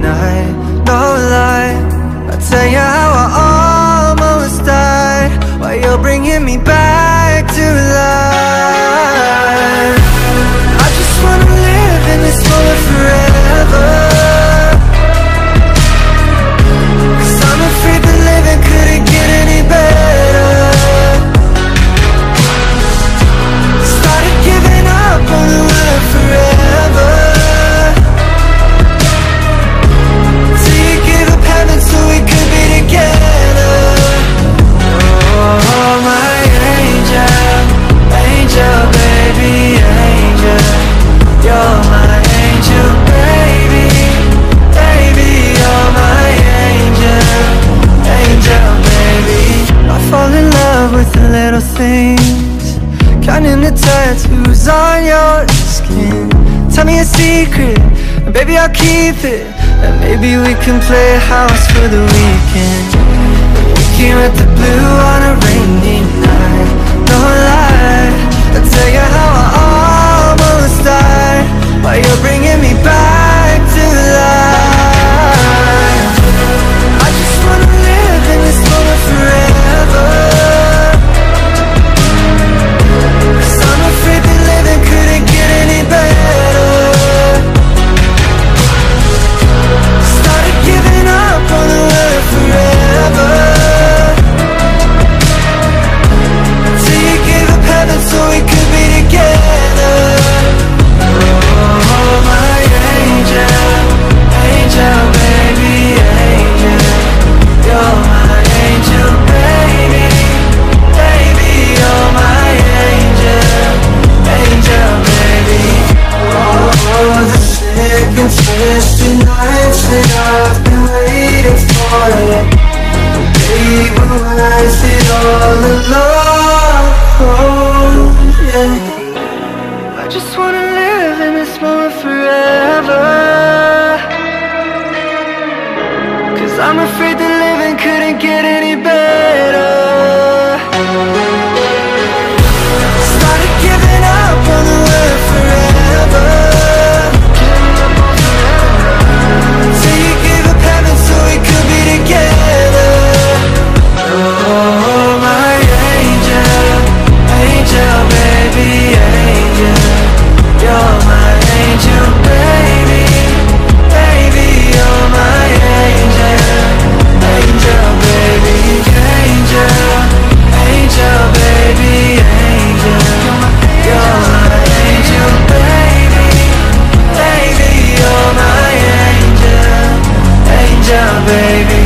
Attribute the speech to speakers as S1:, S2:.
S1: night. No with the little things. Counting the tattoos on your skin. Tell me a secret, and baby I'll keep it. And maybe we can play house for the weekend past two nights that I've been waiting for. It Baby, why it all baby.